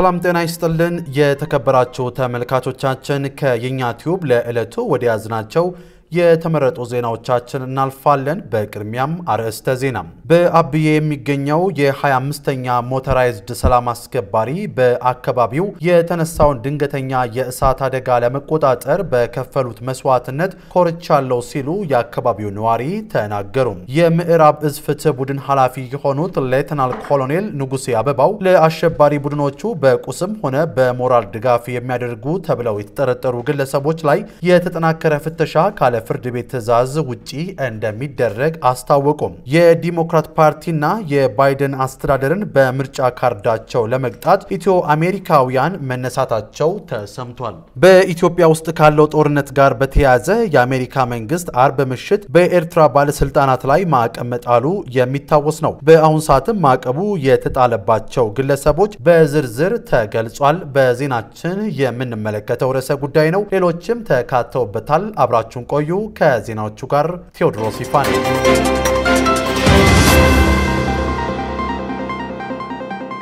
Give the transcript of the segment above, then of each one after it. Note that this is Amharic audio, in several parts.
ሰላም ጤና ይስጥልን። የተከበራችሁ ተመልካቾቻችን ከየኛ ቲዩብ ለዕለቱ ወደ ያዝናቸው የተመረጡ ዜናዎቻችን እናልፋለን። በቅድሚያም አርዕስተ ዜና። በአብዬ የሚገኘው የ25ኛ ሞተራይዝድ ሰላም አስከባሪ በአካባቢው የተነሳውን ድንገተኛ የእሳት አደጋ ለመቆጣጠር በከፈሉት መስዋዕትነት ኮርቻለሁ ሲሉ የአካባቢው ነዋሪ ተናገሩ። የምዕራብ እዝ ፍትህ ቡድን ኃላፊ የሆኑት ሌተናል ኮሎኔል ንጉሴ አበባው ለአሸባሪ ቡድኖቹ በቁስም ሆነ በሞራል ድጋፍ የሚያደርጉ ተብለው የተጠረጠሩ ግለሰቦች ላይ የተጠናከረ ፍተሻ ካለ ፍርድ ቤት ትዕዛዝ ውጪ እንደሚደረግ አስታወቁም። የዲሞክራት ፓርቲና የባይደን አስተዳደርን በምርጫ ካርዳቸው ለመቅጣት ኢትዮ አሜሪካውያን መነሳታቸው ተሰምቷል። በኢትዮጵያ ውስጥ ካለው ጦርነት ጋር በተያያዘ የአሜሪካ መንግስት አርብ ምሽት በኤርትራ ባለስልጣናት ላይ ማዕቀብ መጣሉ የሚታወስ ነው። በአሁን ሰዓትም ማዕቀቡ የተጣለባቸው ግለሰቦች በዝርዝር ተገልጿል። በዜናችን የምንመለከተው ርዕሰ ጉዳይ ነው። ሌሎችም ተካተውበታል። አብራችሁን ቆዩ። ከዜናዎቹ ጋር ቴዎድሮስ ይፋ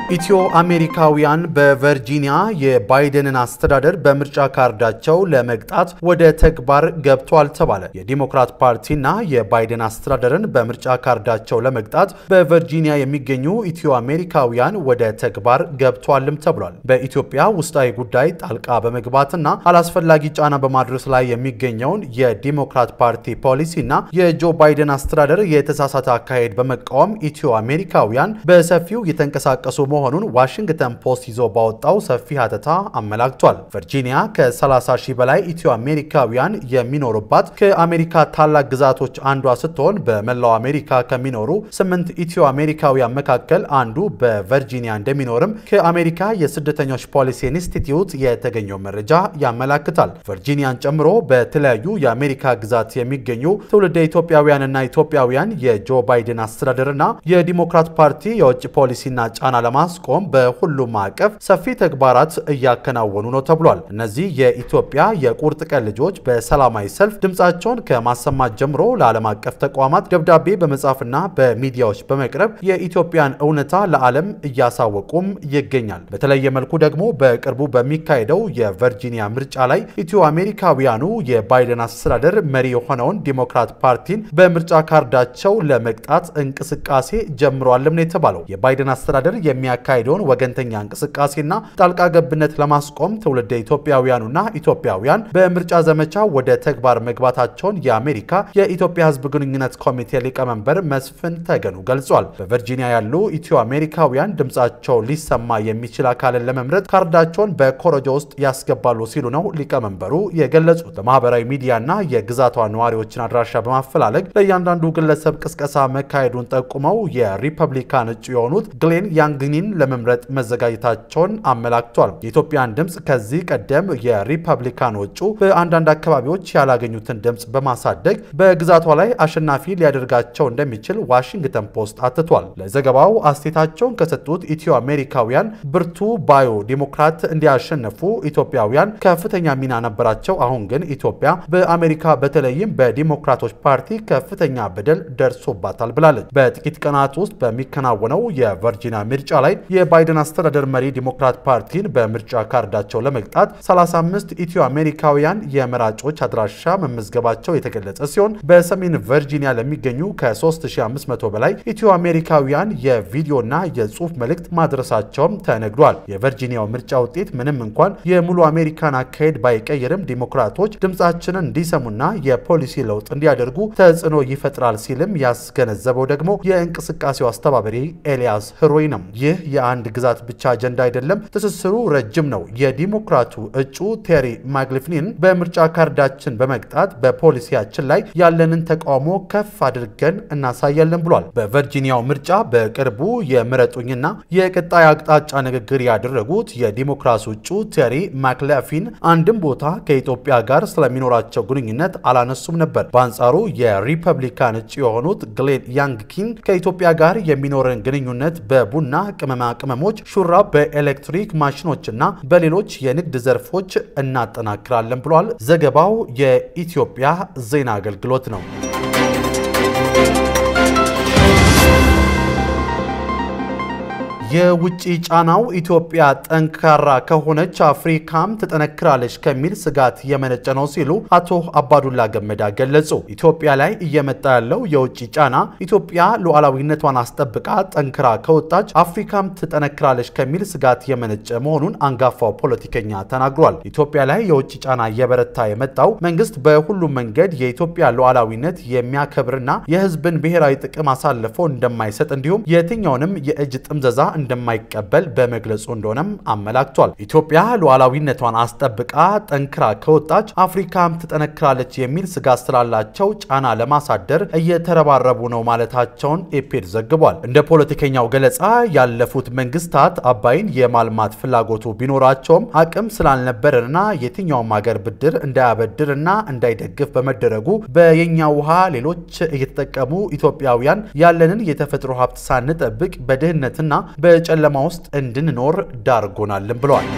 ኢትዮ አሜሪካውያን በቨርጂኒያ የባይደንን አስተዳደር በምርጫ ካርዳቸው ለመቅጣት ወደ ተግባር ገብቷል ተባለ። የዲሞክራት ፓርቲና የባይደን አስተዳደርን በምርጫ ካርዳቸው ለመቅጣት በቨርጂኒያ የሚገኙ ኢትዮ አሜሪካውያን ወደ ተግባር ገብቷልም ተብሏል። በኢትዮጵያ ውስጣዊ ጉዳይ ጣልቃ በመግባትና አላስፈላጊ ጫና በማድረስ ላይ የሚገኘውን የዲሞክራት ፓርቲ ፖሊሲና የጆ ባይደን አስተዳደር የተሳሳተ አካሄድ በመቃወም ኢትዮ አሜሪካውያን በሰፊው የተንቀሳቀሱ መሆኑን ዋሽንግተን ፖስት ይዞ ባወጣው ሰፊ ሀተታ አመላክቷል። ቨርጂኒያ ከ30 ሺህ በላይ ኢትዮ አሜሪካውያን የሚኖሩባት ከአሜሪካ ታላቅ ግዛቶች አንዷ ስትሆን በመላው አሜሪካ ከሚኖሩ ስምንት ኢትዮ አሜሪካውያን መካከል አንዱ በቨርጂኒያ እንደሚኖርም ከአሜሪካ የስደተኞች ፖሊሲ ኢንስቲትዩት የተገኘው መረጃ ያመላክታል። ቨርጂኒያን ጨምሮ በተለያዩ የአሜሪካ ግዛት የሚገኙ ትውልደ ኢትዮጵያውያንና ኢትዮጵያውያን የጆ ባይደን አስተዳደርና የዲሞክራት ፓርቲ የውጭ ፖሊሲና ጫና ለማ ማስቆም በሁሉም ማዕቀፍ ሰፊ ተግባራት እያከናወኑ ነው ተብሏል። እነዚህ የኢትዮጵያ የቁርጥ ቀን ልጆች በሰላማዊ ሰልፍ ድምፃቸውን ከማሰማት ጀምሮ ለዓለም አቀፍ ተቋማት ደብዳቤ በመጻፍና በሚዲያዎች በመቅረብ የኢትዮጵያን እውነታ ለዓለም እያሳወቁም ይገኛል። በተለየ መልኩ ደግሞ በቅርቡ በሚካሄደው የቨርጂኒያ ምርጫ ላይ ኢትዮ አሜሪካውያኑ የባይደን አስተዳደር መሪ የሆነውን ዲሞክራት ፓርቲን በምርጫ ካርዳቸው ለመቅጣት እንቅስቃሴ ጀምረዋልም ነው የተባለው። የባይደን አስተዳደር የሚያ የሚያካሄደውን ወገንተኛ እንቅስቃሴና ጣልቃ ገብነት ለማስቆም ትውልደ ኢትዮጵያውያኑና ኢትዮጵያውያን በምርጫ ዘመቻ ወደ ተግባር መግባታቸውን የአሜሪካ የኢትዮጵያ ሕዝብ ግንኙነት ኮሚቴ ሊቀመንበር መስፍን ተገኑ ገልጿል። በቨርጂኒያ ያሉ ኢትዮ አሜሪካውያን ድምፃቸው ሊሰማ የሚችል አካልን ለመምረጥ ካርዳቸውን በኮረጆ ውስጥ ያስገባሉ ሲሉ ነው ሊቀመንበሩ የገለጹት። በማህበራዊ ሚዲያና የግዛቷ ነዋሪዎችን አድራሻ በማፈላለግ ለእያንዳንዱ ግለሰብ ቅስቀሳ መካሄዱን ጠቁመው የሪፐብሊካን እጩ የሆኑት ግሌን ያንግኪን ለመምረጥ መዘጋጀታቸውን አመላክቷል። የኢትዮጵያን ድምፅ ከዚህ ቀደም የሪፐብሊካኖቹ በአንዳንድ አካባቢዎች ያላገኙትን ድምፅ በማሳደግ በግዛቷ ላይ አሸናፊ ሊያደርጋቸው እንደሚችል ዋሽንግተን ፖስት አትቷል። ለዘገባው አስተያየታቸውን ከሰጡት ኢትዮ አሜሪካውያን ብርቱ ባዮ ዲሞክራት እንዲያሸነፉ ኢትዮጵያውያን ከፍተኛ ሚና ነበራቸው። አሁን ግን ኢትዮጵያ በአሜሪካ በተለይም በዲሞክራቶች ፓርቲ ከፍተኛ በደል ደርሶባታል ብላለች። በጥቂት ቀናት ውስጥ በሚከናወነው የቨርጂኒያ ምርጫ ላይ የባይደን አስተዳደር መሪ ዲሞክራት ፓርቲን በምርጫ ካርዳቸው ለመቅጣት 35 ኢትዮ አሜሪካውያን የመራጮች አድራሻ መመዝገባቸው የተገለጸ ሲሆን በሰሜን ቨርጂኒያ ለሚገኙ ከ3500 በላይ ኢትዮ አሜሪካውያን የቪዲዮና የጽሑፍ መልእክት ማድረሳቸውም ተነግሯል። የቨርጂኒያው ምርጫ ውጤት ምንም እንኳን የሙሉ አሜሪካን አካሄድ ባይቀይርም ዲሞክራቶች ድምፃችንን እንዲሰሙና የፖሊሲ ለውጥ እንዲያደርጉ ተጽዕኖ ይፈጥራል ሲልም ያስገነዘበው ደግሞ የእንቅስቃሴው አስተባባሪ ኤልያስ ህሮይ ነው። ይህ የአንድ ግዛት ብቻ አጀንዳ አይደለም፣ ትስስሩ ረጅም ነው። የዲሞክራቱ እጩ ቴሪ ማግሊፍኒን በምርጫ ካርዳችን በመቅጣት በፖሊሲያችን ላይ ያለንን ተቃውሞ ከፍ አድርገን እናሳያለን ብሏል። በቨርጂኒያው ምርጫ በቅርቡ የምረጡኝና የቀጣይ አቅጣጫ ንግግር ያደረጉት የዲሞክራሱ እጩ ቴሪ ማክላፊን አንድም ቦታ ከኢትዮጵያ ጋር ስለሚኖራቸው ግንኙነት አላነሱም ነበር። በአንጻሩ የሪፐብሊካን እጩ የሆኑት ግሌን ያንግኪን ከኢትዮጵያ ጋር የሚኖረን ግንኙነት በቡና ቅመማ ቅመሞች፣ ሹራብ፣ በኤሌክትሪክ ማሽኖችና በሌሎች የንግድ ዘርፎች እናጠናክራለን ብሏል። ዘገባው የኢትዮጵያ ዜና አገልግሎት ነው። የውጭ ጫናው ኢትዮጵያ ጠንካራ ከሆነች አፍሪካም ትጠነክራለች ከሚል ስጋት የመነጨ ነው ሲሉ አቶ አባዱላ ገመዳ ገለጹ። ኢትዮጵያ ላይ እየመጣ ያለው የውጭ ጫና ኢትዮጵያ ሉዓላዊነቷን አስጠብቃ ጠንክራ ከወጣች አፍሪካም ትጠነክራለች ከሚል ስጋት የመነጨ መሆኑን አንጋፋው ፖለቲከኛ ተናግሯል። ኢትዮጵያ ላይ የውጭ ጫና እየበረታ የመጣው መንግስት በሁሉም መንገድ የኢትዮጵያ ሉዓላዊነት የሚያከብርና የሕዝብን ብሔራዊ ጥቅም አሳልፎ እንደማይሰጥ እንዲሁም የትኛውንም የእጅ ጥምዘዛ እንደማይቀበል በመግለጹ እንደሆነም አመላክቷል። ኢትዮጵያ ሉዓላዊነቷን አስጠብቃ ጠንክራ ከወጣች አፍሪካም ትጠነክራለች የሚል ስጋት ስላላቸው ጫና ለማሳደር እየተረባረቡ ነው ማለታቸውን ኢፕድ ዘግቧል። እንደ ፖለቲከኛው ገለጻ ያለፉት መንግስታት አባይን የማልማት ፍላጎቱ ቢኖራቸውም አቅም ስላልነበረንና የትኛውም ሀገር ብድር እንዳያበድርና እንዳይደግፍ በመደረጉ በየኛ ውሃ ሌሎች እየተጠቀሙ ኢትዮጵያውያን ያለንን የተፈጥሮ ሀብት ሳንጠብቅ በድህነትና በጨለማ ውስጥ እንድንኖር ዳርጎናልን ብለዋል።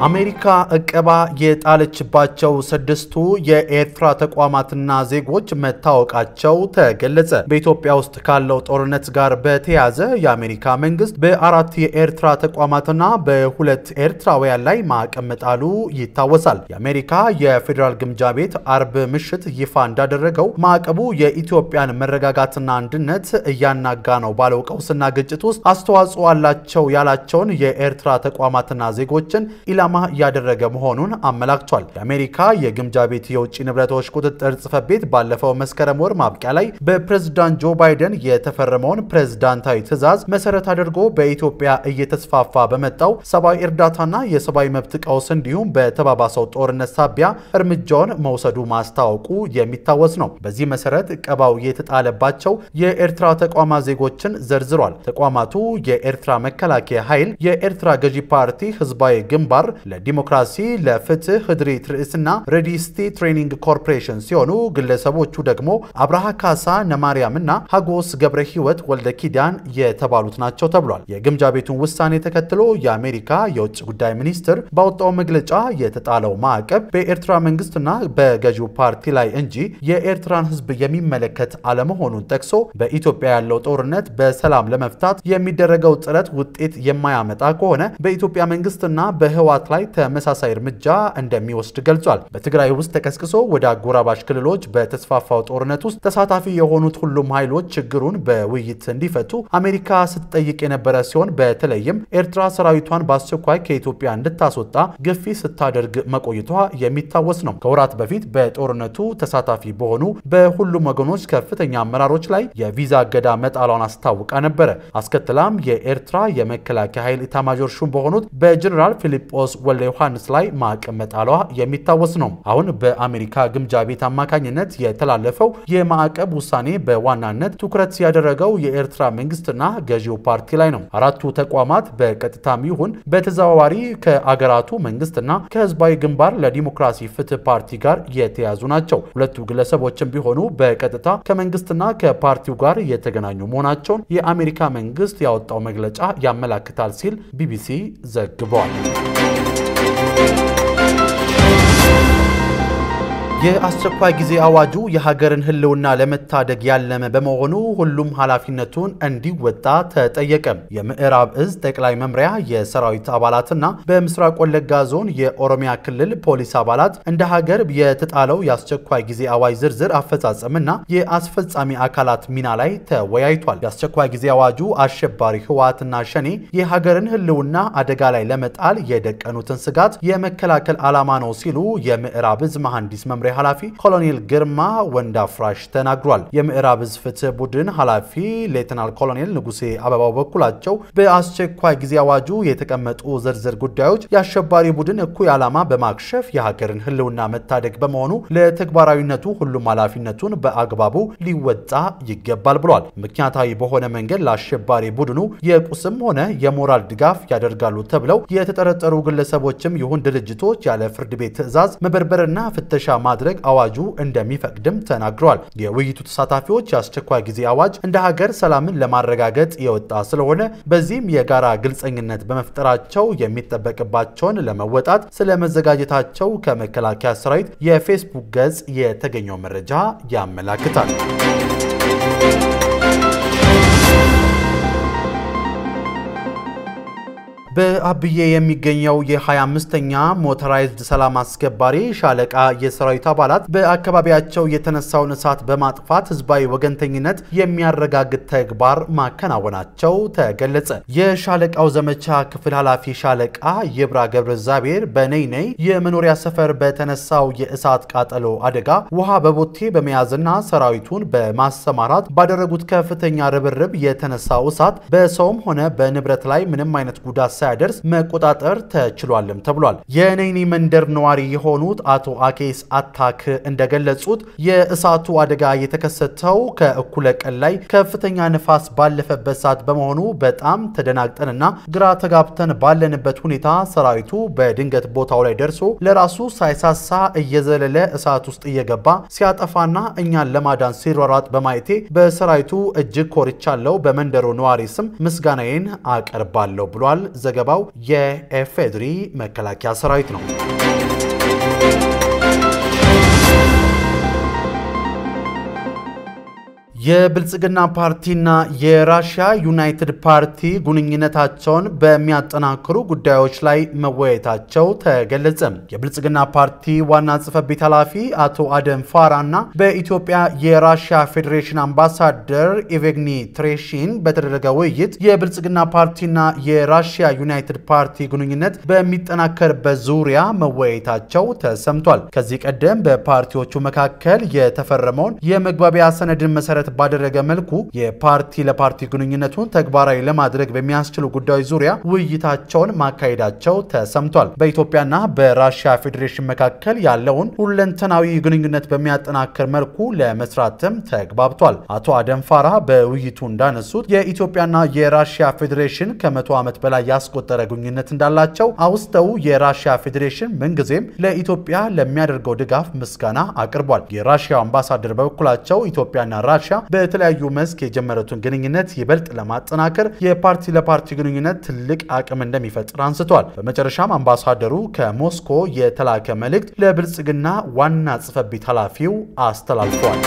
አሜሪካ እቀባ የጣለችባቸው ስድስቱ የኤርትራ ተቋማትና ዜጎች መታወቃቸው ተገለጸ። በኢትዮጵያ ውስጥ ካለው ጦርነት ጋር በተያያዘ የአሜሪካ መንግስት በአራት የኤርትራ ተቋማትና በሁለት ኤርትራውያን ላይ ማዕቀብ መጣሉ ይታወሳል። የአሜሪካ የፌዴራል ግምጃ ቤት አርብ ምሽት ይፋ እንዳደረገው ማዕቀቡ የኢትዮጵያን መረጋጋትና አንድነት እያናጋ ነው ባለው ቀውስና ግጭት ውስጥ አስተዋጽኦ አላቸው ያላቸውን የኤርትራ ተቋማትና ዜጎችን ኢላማ እያደረገ መሆኑን አመላክቷል። የአሜሪካ የግምጃ ቤት የውጭ ንብረቶች ቁጥጥር ጽሕፈት ቤት ባለፈው መስከረም ወር ማብቂያ ላይ በፕሬዝዳንት ጆ ባይደን የተፈረመውን ፕሬዝዳንታዊ ትዕዛዝ መሰረት አድርጎ በኢትዮጵያ እየተስፋፋ በመጣው ሰብአዊ እርዳታና የሰብአዊ መብት ቀውስ እንዲሁም በተባባሰው ጦርነት ሳቢያ እርምጃውን መውሰዱ ማስታወቁ የሚታወስ ነው። በዚህ መሰረት እቀባው የተጣለባቸው የኤርትራ ተቋማት ዜጎችን ዘርዝሯል። ተቋማቱ የኤርትራ መከላከያ ኃይል፣ የኤርትራ ገዢ ፓርቲ ህዝባዊ ግንባር ለዲሞክራሲ ለፍትህ ህድሪ ትረስትና ሬድ ሲ ትሬዲንግ ኮርፖሬሽን ሲሆኑ ግለሰቦቹ ደግሞ አብርሃ ካሳ ነማርያም እና ሀጎስ ገብረ ህይወት ወልደ ኪዳን የተባሉት ናቸው ተብሏል። የግምጃ ቤቱን ውሳኔ ተከትሎ የአሜሪካ የውጭ ጉዳይ ሚኒስትር ባወጣው መግለጫ የተጣለው ማዕቀብ በኤርትራ መንግስትና በገዢው ፓርቲ ላይ እንጂ የኤርትራን ህዝብ የሚመለከት አለመሆኑን ጠቅሶ በኢትዮጵያ ያለው ጦርነት በሰላም ለመፍታት የሚደረገው ጥረት ውጤት የማያመጣ ከሆነ በኢትዮጵያ መንግስትና በህዋት ላይ ተመሳሳይ እርምጃ እንደሚወስድ ገልጿል። በትግራይ ውስጥ ተቀስቅሶ ወደ አጎራባሽ ክልሎች በተስፋፋው ጦርነት ውስጥ ተሳታፊ የሆኑት ሁሉም ኃይሎች ችግሩን በውይይት እንዲፈቱ አሜሪካ ስትጠይቅ የነበረ ሲሆን በተለይም ኤርትራ ሰራዊቷን በአስቸኳይ ከኢትዮጵያ እንድታስወጣ ግፊት ስታደርግ መቆይቷ የሚታወስ ነው። ከወራት በፊት በጦርነቱ ተሳታፊ በሆኑ በሁሉም ወገኖች ከፍተኛ አመራሮች ላይ የቪዛ እገዳ መጣሏን አስታውቃ ነበረ። አስከትላም የኤርትራ የመከላከያ ኃይል ኢታማዦር ሹም በሆኑት በጀኔራል ፊሊጶስ ወልደ ዮሐንስ ላይ ማዕቀብ መጣሏ የሚታወስ ነው። አሁን በአሜሪካ ግምጃ ቤት አማካኝነት የተላለፈው የማዕቀብ ውሳኔ በዋናነት ትኩረት ያደረገው የኤርትራ መንግስትና ገዢው ፓርቲ ላይ ነው። አራቱ ተቋማት በቀጥታም ይሁን በተዘዋዋሪ ከአገራቱ መንግስትና ከህዝባዊ ግንባር ለዲሞክራሲ ፍትህ ፓርቲ ጋር የተያዙ ናቸው። ሁለቱ ግለሰቦችም ቢሆኑ በቀጥታ ከመንግስትና ከፓርቲው ጋር የተገናኙ መሆናቸውን የአሜሪካ መንግስት ያወጣው መግለጫ ያመላክታል ሲል ቢቢሲ ዘግቧል። Thank you. የአስቸኳይ ጊዜ አዋጁ የሀገርን ህልውና ለመታደግ ያለመ በመሆኑ ሁሉም ኃላፊነቱን እንዲወጣ ተጠየቀ። የምዕራብ እዝ ጠቅላይ መምሪያ የሰራዊት አባላትና በምስራቅ ወለጋ ዞን የኦሮሚያ ክልል ፖሊስ አባላት እንደ ሀገር የተጣለው የአስቸኳይ ጊዜ አዋጅ ዝርዝር አፈጻጸምና የአስፈጻሚ አካላት ሚና ላይ ተወያይቷል። የአስቸኳይ ጊዜ አዋጁ አሸባሪ ህወሓትና ሸኔ የሀገርን ህልውና አደጋ ላይ ለመጣል የደቀኑትን ስጋት የመከላከል ዓላማ ነው ሲሉ የምዕራብ እዝ መሐንዲስ መምሪያ ኃላፊ ኮሎኔል ግርማ ወንዳፍራሽ ተናግሯል። የምዕራብ እዝ ፍትህ ቡድን ኃላፊ ሌተናል ኮሎኔል ንጉሴ አበባው በኩላቸው በአስቸኳይ ጊዜ አዋጁ የተቀመጡ ዝርዝር ጉዳዮች የአሸባሪ ቡድን እኩይ ዓላማ በማክሸፍ የሀገርን ህልውና መታደግ በመሆኑ ለተግባራዊነቱ ሁሉም ኃላፊነቱን በአግባቡ ሊወጣ ይገባል ብሏል። ምክንያታዊ በሆነ መንገድ ለአሸባሪ ቡድኑ የቁስም ሆነ የሞራል ድጋፍ ያደርጋሉ ተብለው የተጠረጠሩ ግለሰቦችም ይሁን ድርጅቶች ያለ ፍርድ ቤት ትዕዛዝ መበርበርና ፍተሻ ማድረግ አዋጁ እንደሚፈቅድም ተናግረዋል። የውይይቱ ተሳታፊዎች የአስቸኳይ ጊዜ አዋጅ እንደ ሀገር ሰላምን ለማረጋገጥ የወጣ ስለሆነ በዚህም የጋራ ግልጸኝነት በመፍጠራቸው የሚጠበቅባቸውን ለመወጣት ስለመዘጋጀታቸው ከመከላከያ ሰራዊት የፌስቡክ ገጽ የተገኘው መረጃ ያመላክታል። በአብዬ የሚገኘው የ25ኛ ሞተራይዝድ ሰላም አስከባሪ ሻለቃ የሰራዊት አባላት በአካባቢያቸው የተነሳውን እሳት በማጥፋት ህዝባዊ ወገንተኝነት የሚያረጋግጥ ተግባር ማከናወናቸው ተገለጸ። የሻለቃው ዘመቻ ክፍል ኃላፊ ሻለቃ ይብራ ገብረ እግዚአብሔር በነይነይ የመኖሪያ ሰፈር በተነሳው የእሳት ቃጠሎ አደጋ ውሃ በቦቴ በመያዝና ሰራዊቱን በማሰማራት ባደረጉት ከፍተኛ ርብርብ የተነሳው እሳት በሰውም ሆነ በንብረት ላይ ምንም አይነት ጉዳት ሳያደርስ መቆጣጠር ተችሏልም ተብሏል። የነይኒ መንደር ነዋሪ የሆኑት አቶ አኬስ አታክ እንደገለጹት የእሳቱ አደጋ የተከሰተው ከእኩለ ቀን ላይ ከፍተኛ ንፋስ ባለፈበት ሰዓት በመሆኑ በጣም ተደናግጠንና ግራ ተጋብተን ባለንበት ሁኔታ ሰራዊቱ በድንገት ቦታው ላይ ደርሶ ለራሱ ሳይሳሳ እየዘለለ እሳት ውስጥ እየገባ ሲያጠፋና እኛን ለማዳን ሲሯሯጥ በማየቴ በሰራዊቱ እጅግ ኮርቻለሁ። በመንደሩ ነዋሪ ስም ምስጋናዬን አቀርባለሁ ብሏል። ዘገባው የኤፌድሪ መከላከያ ሰራዊት ነው። የብልጽግና ፓርቲና የራሽያ ዩናይትድ ፓርቲ ግንኙነታቸውን በሚያጠናክሩ ጉዳዮች ላይ መወያየታቸው ተገለጸ። የብልጽግና ፓርቲ ዋና ጽሕፈት ቤት ኃላፊ አቶ አደም ፋራ እና በኢትዮጵያ የራሽያ ፌዴሬሽን አምባሳደር ኢቬግኒ ትሬሺን በተደረገ ውይይት የብልጽግና ፓርቲና የራሽያ ዩናይትድ ፓርቲ ግንኙነት በሚጠናከርበት ዙሪያ መወያየታቸው ተሰምቷል። ከዚህ ቀደም በፓርቲዎቹ መካከል የተፈረመውን የመግባቢያ ሰነድን መሰረት ባደረገ መልኩ የፓርቲ ለፓርቲ ግንኙነቱን ተግባራዊ ለማድረግ በሚያስችሉ ጉዳዮች ዙሪያ ውይይታቸውን ማካሄዳቸው ተሰምቷል። በኢትዮጵያና በራሽያ ፌዴሬሽን መካከል ያለውን ሁለንተናዊ ግንኙነት በሚያጠናክር መልኩ ለመስራትም ተግባብቷል። አቶ አደም ፋራ በውይይቱ እንዳነሱት የኢትዮጵያና የራሽያ ፌዴሬሽን ከመቶ ዓመት በላይ ያስቆጠረ ግንኙነት እንዳላቸው አውስተው የራሽያ ፌዴሬሽን ምንጊዜም ለኢትዮጵያ ለሚያደርገው ድጋፍ ምስጋና አቅርቧል። የራሽያው አምባሳደር በበኩላቸው ኢትዮጵያና ራሽያ በተለያዩ መስክ የጀመረቱን ግንኙነት ይበልጥ ለማጠናከር የፓርቲ ለፓርቲ ግንኙነት ትልቅ አቅም እንደሚፈጥር አንስተዋል። በመጨረሻም አምባሳደሩ ከሞስኮ የተላከ መልእክት ለብልጽግና ዋና ጽሕፈት ቤት ኃላፊው አስተላልፈዋል።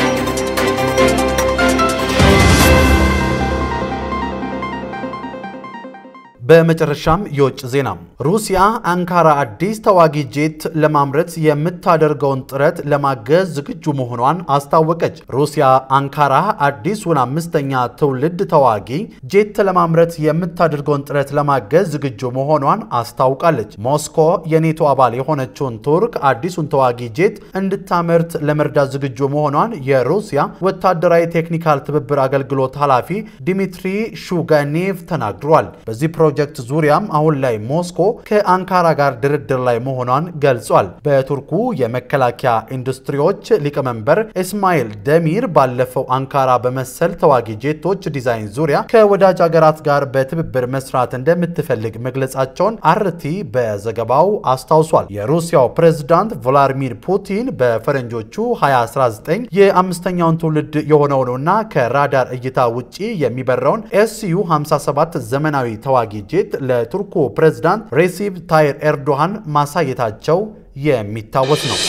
በመጨረሻም የውጭ ዜና። ሩሲያ አንካራ አዲስ ተዋጊ ጄት ለማምረት የምታደርገውን ጥረት ለማገዝ ዝግጁ መሆኗን አስታወቀች። ሩሲያ አንካራ አዲሱን አምስተኛ ትውልድ ተዋጊ ጄት ለማምረት የምታደርገውን ጥረት ለማገዝ ዝግጁ መሆኗን አስታውቃለች። ሞስኮ የኔቶ አባል የሆነችውን ቱርክ አዲሱን ተዋጊ ጄት እንድታመርት ለመርዳት ዝግጁ መሆኗን የሩሲያ ወታደራዊ ቴክኒካል ትብብር አገልግሎት ኃላፊ ዲሚትሪ ሹጋኤቭ ተናግሯል። በዚህ ፕሮጀክት ዙሪያም አሁን ላይ ሞስኮ ከአንካራ ጋር ድርድር ላይ መሆኗን ገልጿል። በቱርኩ የመከላከያ ኢንዱስትሪዎች ሊቀመንበር እስማኤል ደሚር ባለፈው አንካራ በመሰል ተዋጊ ጄቶች ዲዛይን ዙሪያ ከወዳጅ ሀገራት ጋር በትብብር መስራት እንደምትፈልግ መግለጻቸውን አርቲ በዘገባው አስታውሷል። የሩሲያው ፕሬዝዳንት ቭላዲሚር ፑቲን በፈረንጆቹ 2019 የአምስተኛውን ትውልድ የሆነውንና ከራዳር እይታ ውጪ የሚበረውን ኤስዩ 57 ዘመናዊ ተዋጊ ጄት ለቱርኩ ፕሬዝዳንት ሬሲፕ ታይፕ ኤርዶሃን ማሳየታቸው የሚታወስ ነው።